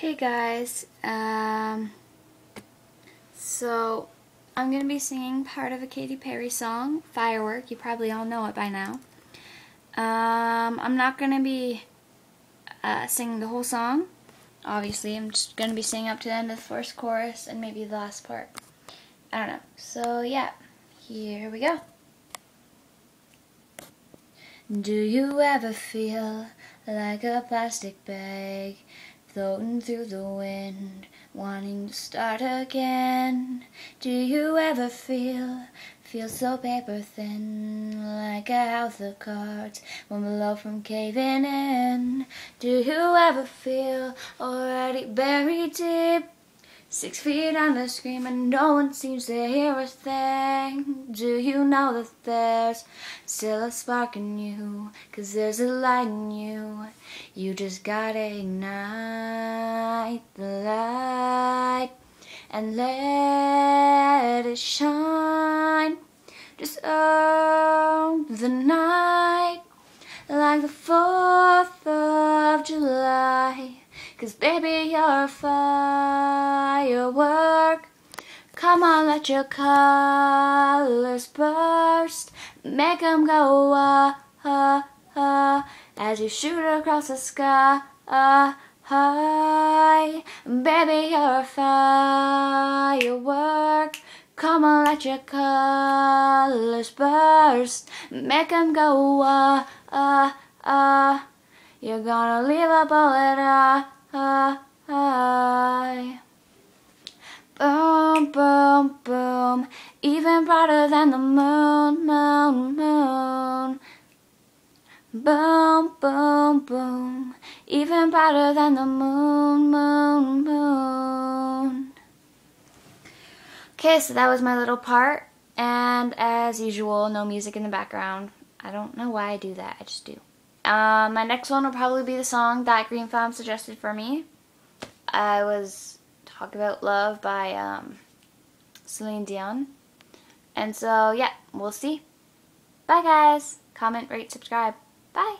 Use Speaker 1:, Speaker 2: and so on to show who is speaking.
Speaker 1: Hey guys, um, so I'm going to be singing part of a Katy Perry song, Firework. You probably all know it by now. Um, I'm not going to be uh, singing the whole song, obviously. I'm just going to be singing up to the end of the first chorus and maybe the last part. I don't know. So yeah, here we go. Do you ever feel like a plastic bag floating through the wind, wanting to start again? Do you ever feel, feel so paper thin, like a house of cards, one below from caving in? Do you ever feel already buried deep? Six feet under screaming, no one seems to hear a thing. Do you know that there's still a spark in you? Cause there's a light in you. You just gotta ignite the light and let it shine. Just own the night like the 4th Cause baby, you're a firework. Come on, let your colors burst. Make them go ah, ah, ah, as you shoot across the sky. Ah, high. Baby, you're a firework. Come on, let your colors burst. Make them go ah, ah, ah. You're gonna leave a bullet ah, ah. Boom, boom, boom, even brighter than the moon, moon, moon. Boom, boom, boom, even brighter than the moon, moon, moon. Okay, so that was my little part, and as usual, no music in the background. I don't know why I do that, I just do. Um, my next one will probably be the song that Green Farm suggested for me. I was Talk About Love by um, Celine Dion. And so, yeah, we'll see. Bye, guys. Comment, rate, subscribe. Bye.